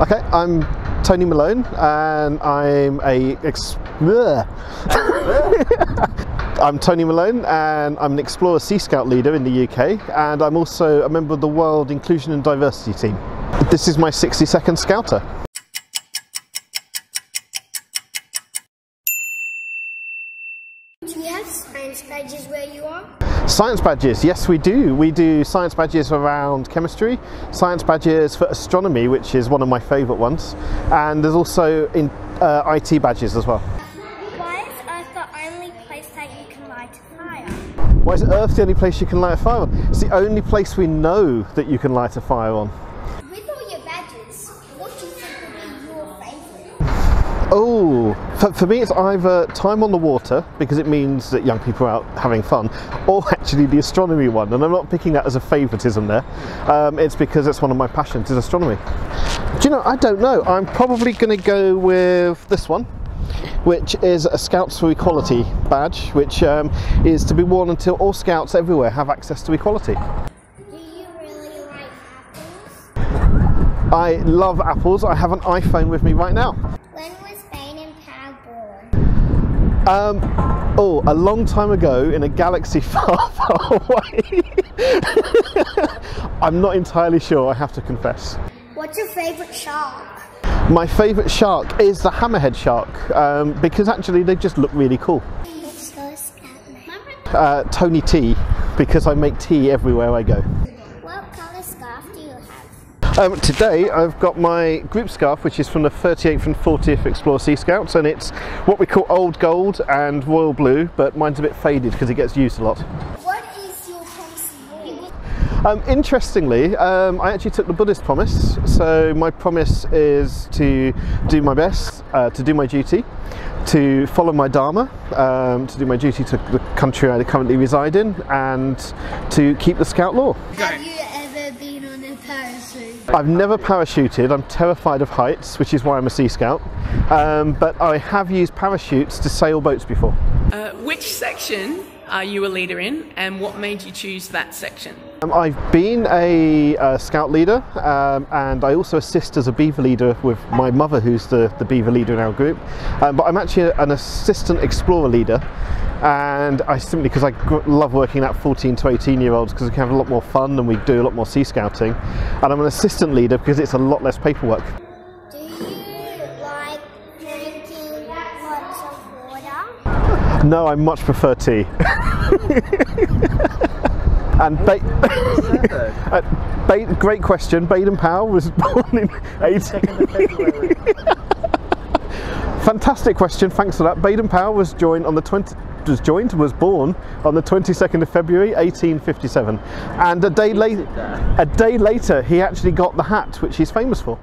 Okay, I'm Tony Malone and I'm a I'm Tony Malone and I'm an Explorer Sea Scout leader in the UK and I'm also a member of the World Inclusion and Diversity team. This is my 60 second scouter. Do you have science badges where you are? Science badges, yes we do. We do science badges around chemistry, science badges for astronomy, which is one of my favourite ones, and there's also in uh, IT badges as well. Why is Earth the only place that you can light a fire? Why is Earth the only place you can light a fire on? It's the only place we know that you can light a fire on. With all your badges, what do you think would be your favourite? Oh, for, for me it's either time on the water because it means that young people are out having fun, or actually the astronomy one. And I'm not picking that as a favouritism there. Um, it's because it's one of my passions is astronomy. Do you know? I don't know. I'm probably going to go with this one. Which is a Scouts for Equality badge, which um, is to be worn until all Scouts everywhere have access to equality. Do you really like apples? I love apples. I have an iPhone with me right now. Um, oh, a long time ago in a galaxy far, far away. I'm not entirely sure, I have to confess. What's your favourite shark? My favourite shark is the hammerhead shark um, because actually they just look really cool. What's your scout name? Uh, Tony T, because I make tea everywhere I go. Um, today I've got my group scarf, which is from the 38th and 40th Explore Sea Scouts, and it's what we call old gold and royal blue, but mine's a bit faded because it gets used a lot. What is your policy? Um, interestingly, um, I actually took the Buddhist promise. So my promise is to do my best, uh, to do my duty, to follow my dharma, um, to do my duty to the country I currently reside in, and to keep the Scout law. Have I've never parachuted. I'm terrified of heights, which is why I'm a Sea Scout. Um, but I have used parachutes to sail boats before. Uh, which section are you a leader in, and what made you choose that section? Um, I've been a, uh scout leader um, and I also assist as a beaver leader with my mother, who's the, the beaver leader in our group. Um, but I'm actually an assistant explorer leader, and I simply because I gr- love working at 14 to 18 year olds because we can have a lot more fun and we do a lot more sea scouting. And I'm an assistant leader because it's a lot less paperwork. Do you like drinking lots of water? No, I much prefer tea. and ba- uh, ba- great question. Baden Powell was born in 18. Fantastic question. Thanks for that. Baden Powell was joined on the 20 was joined was born on the 22nd of February 1857 and a day later a day later he actually got the hat which he's famous for